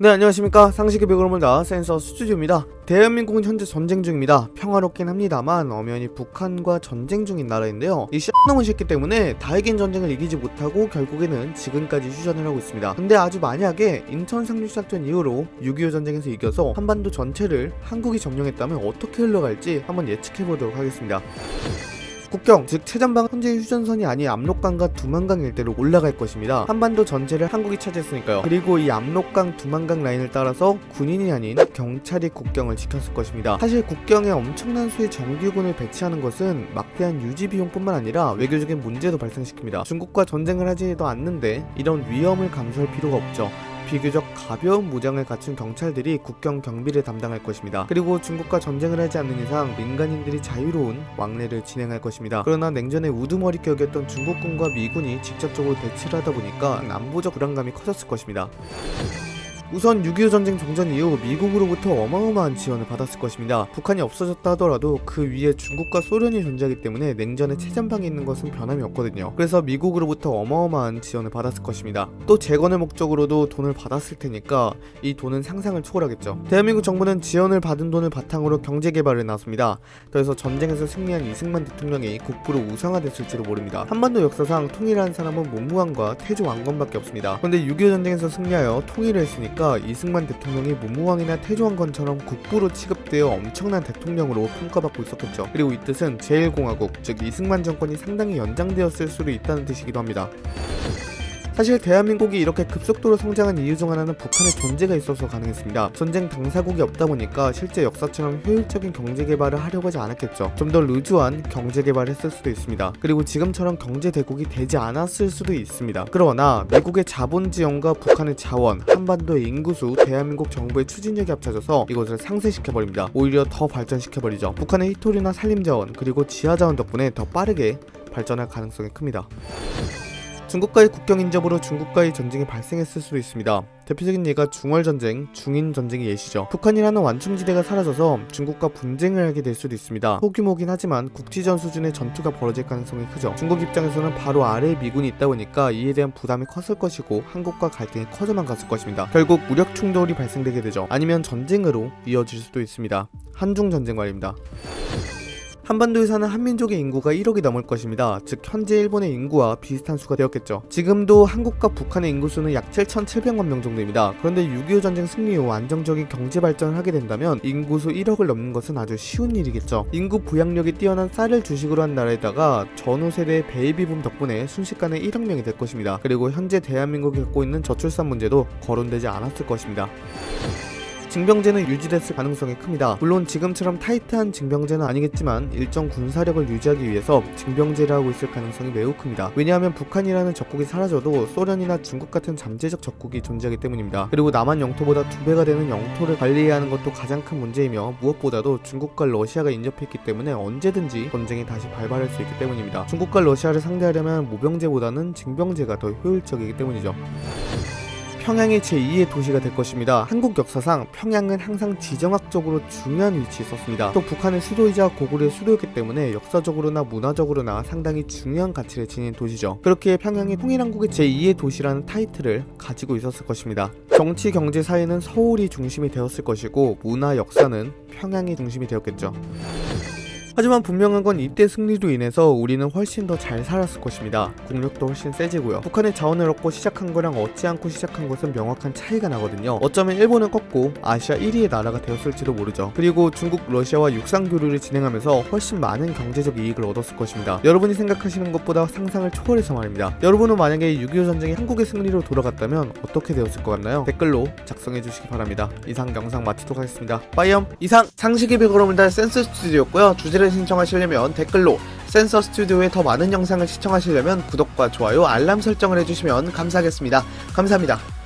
네 안녕하십니까. 상식의 백그룹니다 센서 스튜디오입니다. 대한민국은 현재 전쟁 중입니다. 평화롭긴 합니다만 엄연히 북한과 전쟁 중인 나라인데요. 이 씨**놈은 새끼 때문에 다 이긴 전쟁을 이기지 못하고 결국에는 지금까지 휴전을 하고 있습니다. 근데 아주 만약에 인천 상륙작전 이후로 6.25 전쟁에서 이겨서 한반도 전체를 한국이 점령했다면 어떻게 흘러갈지 한번 예측해보도록 하겠습니다 국경, 즉 최전방 현재 휴전선이 아닌 압록강과 두만강 일대로 올라갈 것입니다. 한반도 전체를 한국이 차지했으니까요. 그리고 이 압록강, 두만강 라인을 따라서 군인이 아닌 경찰이 국경을 지켰을 것입니다. 사실 국경에 엄청난 수의 정규군을 배치하는 것은 막대한 유지 비용뿐만 아니라 외교적인 문제도 발생시킵니다. 중국과 전쟁을 하지도 않는데 이런 위험을 감수할 필요가 없죠. 비교적 가벼운 무장을 갖춘 경찰들이 국경 경비를 담당할 것입니다. 그리고 중국과 전쟁을 하지 않는 이상 민간인들이 자유로운 왕래를 진행할 것입니다. 그러나 냉전의 우두머리 격이었던 중국군과 미군이 직접적으로 대치를 하다 보니까 남부적 불안감이 커졌을 것입니다. 우선 6.25 전쟁 종전 이후 미국으로부터 어마어마한 지원을 받았을 것입니다. 북한이 없어졌다 하더라도 그 위에 중국과 소련이 존재하기 때문에 냉전의 최전방에 있는 것은 변함이 없거든요. 그래서 미국으로부터 어마어마한 지원을 받았을 것입니다. 또 재건의 목적으로도 돈을 받았을 테니까 이 돈은 상상을 초월하겠죠. 대한민국 정부는 지원을 받은 돈을 바탕으로 경제 개발을 나섭니다. 그래서 전쟁에서 승리한 이승만 대통령이 국부로 우상화됐을지도 모릅니다. 한반도 역사상 통일한 사람은 문무왕과 태조 왕건밖에 없습니다. 그런데 6.25 전쟁에서 승리하여 통일을 했으니까 보니까 이승만 대통령이 문무왕이나 태조왕건처럼 국부로 취급되어 엄청난 대통령으로 평가받고 있었겠죠. 그리고 이 뜻은 제1공화국, 즉 이승만 정권이 상당히 연장되었을 수도 있다는 뜻이기도 합니다. 사실 대한민국이 이렇게 급속도로 성장한 이유 중 하나는 북한의 존재가 있어서 가능했습니다. 전쟁 당사국이 없다 보니까 실제 역사처럼 효율적인 경제 개발을 하려고 하지 않았겠죠. 좀 더 루즈한 경제 개발을 했을 수도 있습니다. 그리고 지금처럼 경제 대국이 되지 않았을 수도 있습니다. 그러나 미국의 자본 지원과 북한의 자원, 한반도의 인구수, 대한민국 정부의 추진력이 합쳐져서 이것을 상쇄시켜 버립니다. 오히려 더 발전시켜 버리죠. 북한의 히토리나 산림 자원 그리고 지하 자원 덕분에 더 빠르게 발전할 가능성이 큽니다. 중국과의 국경 인접으로 중국과의 전쟁이 발생했을 수도 있습니다. 대표적인 예가 중월전쟁, 중인전쟁의 예시죠. 북한이라는 완충지대가 사라져서 중국과 분쟁을 하게 될 수도 있습니다. 소규모긴 하지만 국지전 수준의 전투가 벌어질 가능성이 크죠. 중국 입장에서는 바로 아래에 미군이 있다 보니까 이에 대한 부담이 컸을 것이고 한국과 갈등이 커져만 갔을 것입니다. 결국 무력 충돌이 발생되게 되죠. 아니면 전쟁으로 이어질 수도 있습니다. 한중 전쟁 말입니다. 한반도에 사는 한민족의 인구가 1억이 넘을 것입니다. 즉 현재 일본의 인구와 비슷한 수가 되었겠죠. 지금도 한국과 북한의 인구수는 약 7,700만 명 정도입니다. 그런데 6.25 전쟁 승리 후 안정적인 경제 발전을 하게 된다면 인구수 1억을 넘는 것은 아주 쉬운 일이겠죠. 인구 부양력이 뛰어난 쌀을 주식으로 한 나라에다가 전후 세대의 베이비붐 덕분에 순식간에 1억 명이 될 것입니다. 그리고 현재 대한민국이 겪고 있는 저출산 문제도 거론되지 않았을 것입니다. 징병제는 유지됐을 가능성이 큽니다. 물론 지금처럼 타이트한 징병제는 아니겠지만 일정 군사력을 유지하기 위해서 징병제를 하고 있을 가능성이 매우 큽니다. 왜냐하면 북한이라는 적국이 사라져도 소련이나 중국 같은 잠재적 적국이 존재하기 때문입니다. 그리고 남한 영토보다 두 배가 되는 영토를 관리해야 하는 것도 가장 큰 문제이며 무엇보다도 중국과 러시아가 인접했기 때문에 언제든지 전쟁이 다시 발발할 수 있기 때문입니다. 중국과 러시아를 상대하려면 모병제보다는 징병제가 더 효율적이기 때문이죠. 평양이 제2의 도시가 될 것입니다. 한국 역사상 평양은 항상 지정학적으로 중요한 위치에 있었습니다. 또 북한의 수도이자 고구려의 수도였기 때문에 역사적으로나 문화적으로나 상당히 중요한 가치를 지닌 도시죠. 그렇게 평양이 통일한국의 제2의 도시라는 타이틀을 가지고 있었을 것입니다. 정치, 경제, 사회는 서울이 중심이 되었을 것이고 문화, 역사는 평양이 중심이 되었겠죠. 하지만 분명한 건 이때 승리로 인해서 우리는 훨씬 더 잘 살았을 것입니다. 국력도 훨씬 세지고요. 북한의 자원을 얻고 시작한 거랑 얻지 않고 시작한 것은 명확한 차이가 나거든요. 어쩌면 일본은 꺾고 아시아 1위의 나라가 되었을지도 모르죠. 그리고 중국, 러시아와 육상 교류를 진행하면서 훨씬 많은 경제적 이익을 얻었을 것입니다. 여러분이 생각하시는 것보다 상상을 초월해서 말입니다. 여러분은 만약에 6.25 전쟁이 한국의 승리로 돌아갔다면 어떻게 되었을 것 같나요? 댓글로 작성해 주시기 바랍니다. 이상 영상 마치도록 하겠습니다. 빠이엄 이상 상식의 백으로입니다. 센스 스튜디오였고요. 주제를 영상을 신청하시려면 댓글로 센서 스튜디오에 더 많은 영상을 시청하시려면 구독과 좋아요, 알람 설정을 해주시면 감사하겠습니다. 감사합니다.